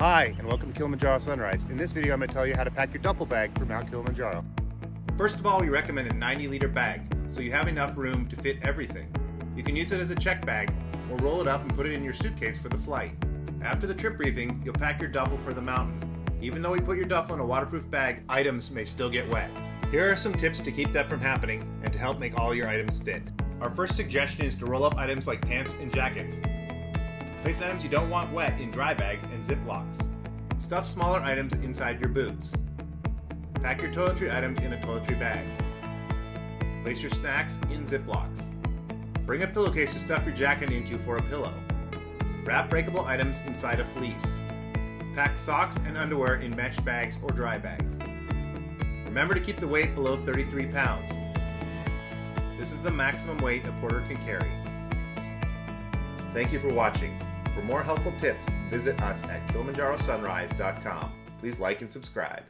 Hi, and welcome to Kilimanjaro Sunrise. In this video, I'm going to tell you how to pack your duffel bag for Mount Kilimanjaro. First of all, we recommend a 90 liter bag, so you have enough room to fit everything. You can use it as a check bag, or roll it up and put it in your suitcase for the flight. After the trip briefing, you'll pack your duffel for the mountain. Even though we put your duffel in a waterproof bag, items may still get wet. Here are some tips to keep that from happening and to help make all your items fit. Our first suggestion is to roll up items like pants and jackets. Place items you don't want wet in dry bags and ziplocs. Stuff smaller items inside your boots. Pack your toiletry items in a toiletry bag. Place your snacks in ziplocs. Bring a pillowcase to stuff your jacket into for a pillow. Wrap breakable items inside a fleece. Pack socks and underwear in mesh bags or dry bags. Remember to keep the weight below 33 pounds. This is the maximum weight a porter can carry. Thank you for watching. For more helpful tips, visit us at KilimanjaroSunrise.com. Please like and subscribe.